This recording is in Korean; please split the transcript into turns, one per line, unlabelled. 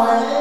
원